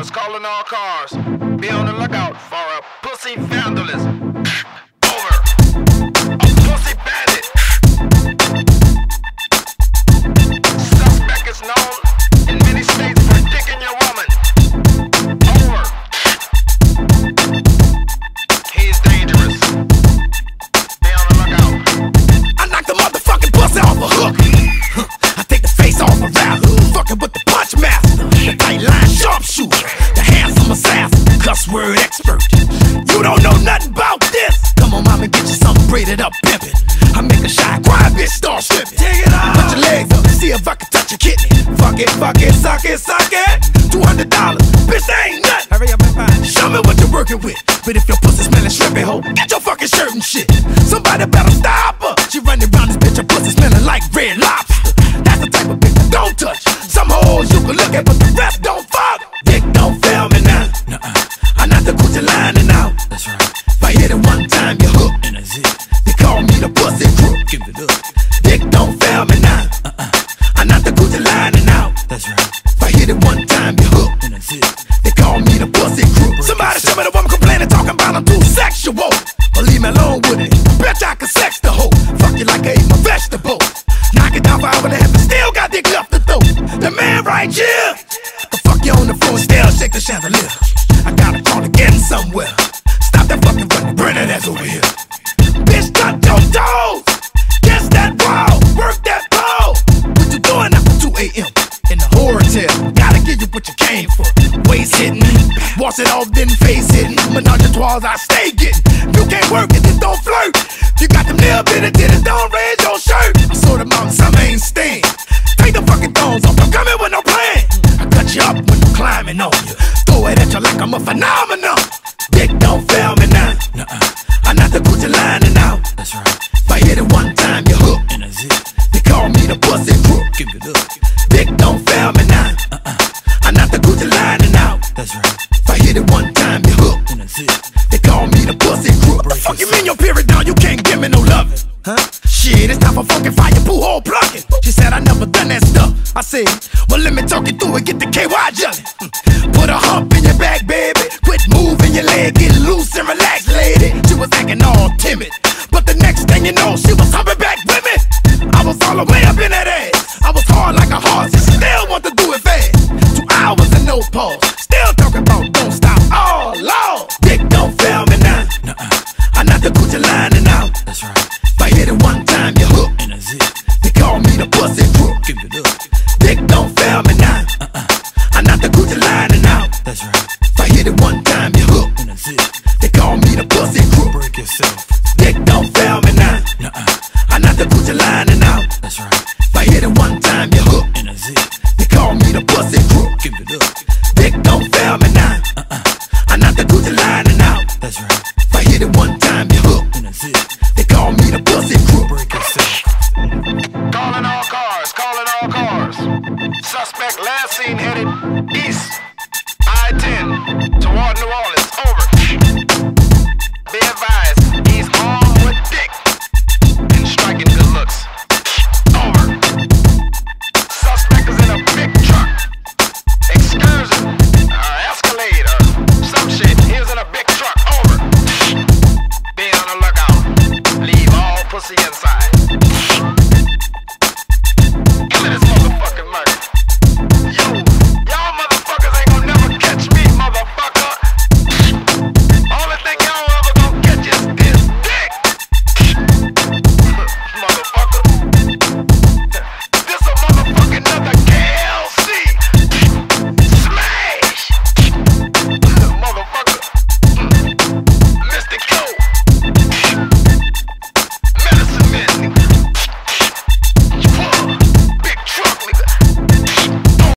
cars, calling all cars. Be on the lookout for a pussy vandalist. Expert. You don't know nothing about this. Come on, mama, get you something braided up, pimpin'. I make a shy, cry, bitch, start stripping. Take it off. Put your legs up, see if I can touch your kidney. Fuck it, fuck it, suck it, suck it. Two hundred dollars, bitch, ain't nothing. Hurry up and find. Show me what you're working with. But if your pussy smelling shrimpy, ho, get your fucking shirt and shit. Somebody better stop I hit it one time, you hook. And. They call me the pussy crook. Somebody show me the woman complaining, talking about I'm too sexual. But leave me alone with it. Bitch, I can sex the hoe. Fuck you like I ate my vegetable. Knock it down for hour and a half and still got dick left to throw. The man right here. Wash it off, then face hitting. Menage a trois, I stay getting. You can't work it, then don't flirt. You got them little bitty titties, don't raise your shirt. I saw them out, some ain't staying. Take the fucking thongs off, I'm coming with no plan. I cut you up when I'm climbing on you. Throw it at you like I'm a phenomenon. Shit, it's time for fucking fire, poo hole plucking. She said I never done that stuff. I said, well let me talk you through it, get the KY jelly. Give it up. Dick don't fail me now. Uh-uh. I'm not the coochie lining out. That's right. If I hit it one time, you hook. And that's it. They call me the pussy crook. Break yourself. Dick don't fail me now. Nuh-uh. I'm not the coochie lining out. That's right. If I Suspect